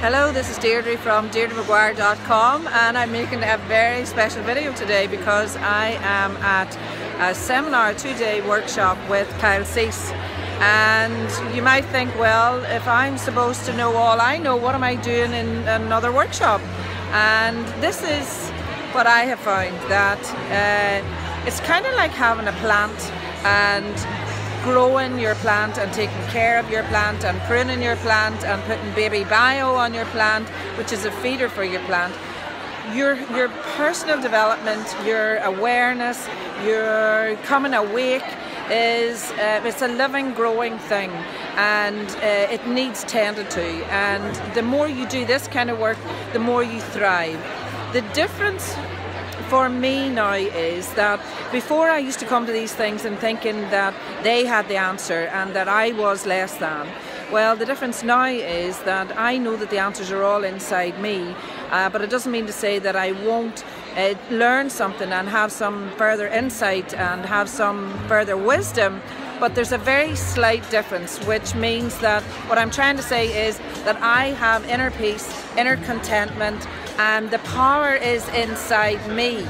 Hello, this is Deirdre from deirdremaguire.com and I'm making a very special video today because I am at a seminar two-day workshop with Kyle Cease. And you might think well if I'm supposed to know all I know what am I doing in another workshop? And this is what I have found that uh, it's kind of like having a plant and growing your plant and taking care of your plant and pruning your plant and putting baby bio on your plant, which is a feeder for your plant. Your, your personal development, your awareness, your coming awake is uh, it's a living, growing thing, and uh, it needs tended to. And the more you do this kind of work, the more you thrive. The difference for me now is that before I used to come to these things and thinking that they had the answer and that I was less than. Well, the difference now is that I know that the answers are all inside me, uh, but it doesn't mean to say that I won't uh, learn something and have some further insight and have some further wisdom but there's a very slight difference, which means that what I'm trying to say is that I have inner peace, inner contentment, and the power is inside me.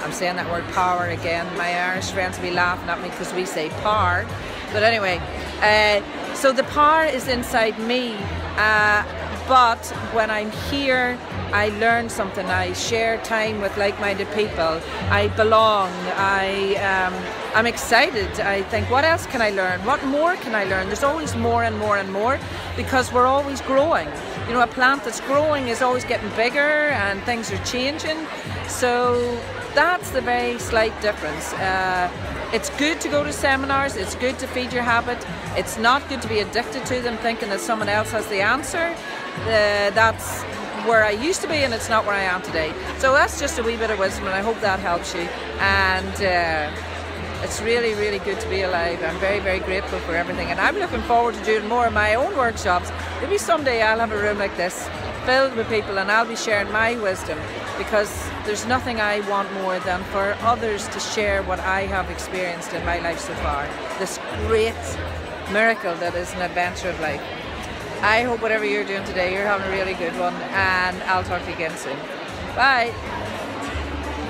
I'm saying that word power again. My Irish friends will be laughing at me because we say power. But anyway, uh, so the power is inside me. Uh, but when I'm here, I learn something. I share time with like-minded people. I belong. I um, I'm excited. I think, what else can I learn? What more can I learn? There's always more and more and more because we're always growing. You know, a plant that's growing is always getting bigger and things are changing. So that's the very slight difference. Uh, it's good to go to seminars, it's good to feed your habit. It's not good to be addicted to them thinking that someone else has the answer. Uh, that's where I used to be and it's not where I am today. So that's just a wee bit of wisdom and I hope that helps you. And uh, it's really, really good to be alive. I'm very, very grateful for everything. And I'm looking forward to doing more of my own workshops. Maybe someday I'll have a room like this filled with people and I'll be sharing my wisdom because there's nothing I want more than for others to share what I have experienced in my life so far. This great miracle that is an adventure of life. I hope whatever you're doing today, you're having a really good one, and I'll talk to you again soon. Bye.